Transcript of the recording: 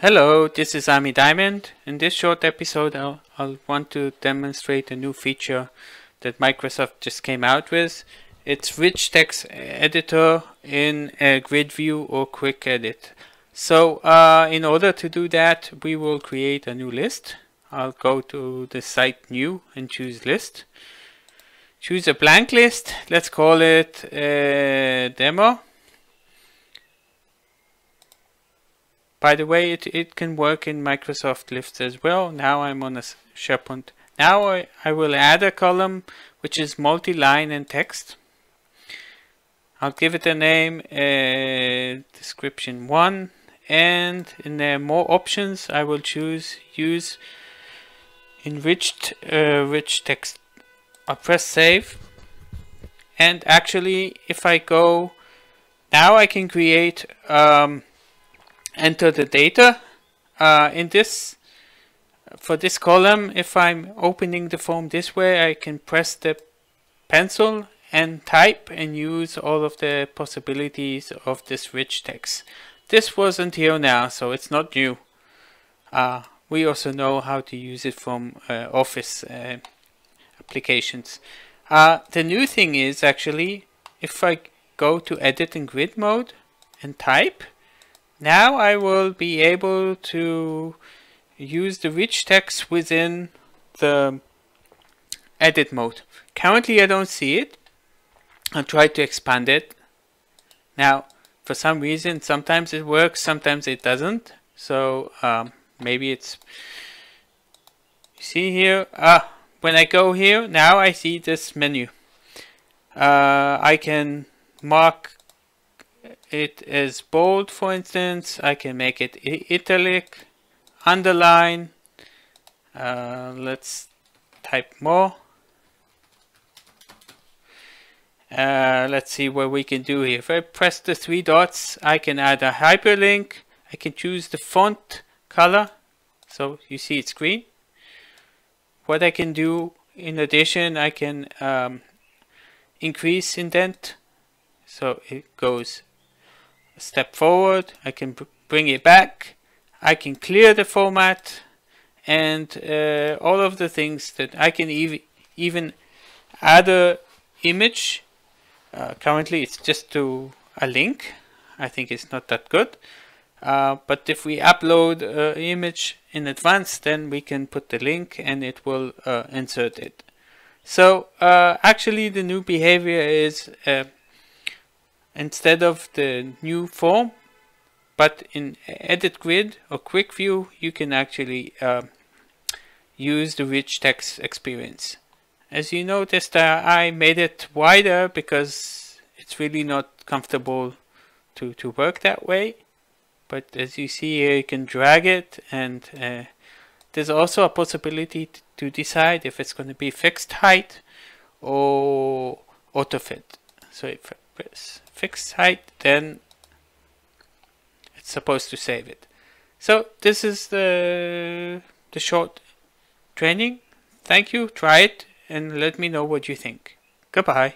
Hello, this is Ami Diamond. In this short episode, I'll, I'll, want to demonstrate a new feature that Microsoft just came out with. It's rich text editor in a grid view or quick edit. So uh, in order to do that, we will create a new list. I'll go to the site new and choose list. Choose a blank list. Let's call it uh, demo By the way, it, it can work in Microsoft lists as well. Now I'm on a SharePoint. Now I, I will add a column which is multi-line and text. I'll give it a name, uh, description 1, and in the more options I will choose use enriched uh, rich text. I'll press save and actually if I go now I can create um, enter the data. Uh, in this, for this column, if I'm opening the form this way, I can press the pencil and type and use all of the possibilities of this rich text. This wasn't here now, so it's not new. Uh, we also know how to use it from uh, Office uh, applications. Uh, the new thing is actually, if I go to edit in grid mode and type, now I will be able to use the rich text within the edit mode. Currently I don't see it. I'll try to expand it. Now for some reason sometimes it works, sometimes it doesn't. So um, maybe it's see here ah when I go here now I see this menu. Uh, I can mark it is bold for instance. I can make it italic underline. Uh, let's type more. Uh, let's see what we can do here. If I press the three dots I can add a hyperlink. I can choose the font color. So you see it's green. What I can do in addition I can um, increase indent. So it goes step forward, I can bring it back, I can clear the format, and uh, all of the things that I can ev even add a image. Uh, currently it's just to a link. I think it's not that good. Uh, but if we upload an image in advance, then we can put the link and it will uh, insert it. So uh, actually the new behavior is uh, instead of the new form but in edit grid or quick view you can actually uh, use the rich text experience. As you noticed uh, I made it wider because it's really not comfortable to, to work that way. But as you see here you can drag it and uh, there's also a possibility to decide if it's going to be fixed height or auto fit so if fixed height, then it's supposed to save it. So this is the, the short training. Thank you, try it and let me know what you think. Goodbye.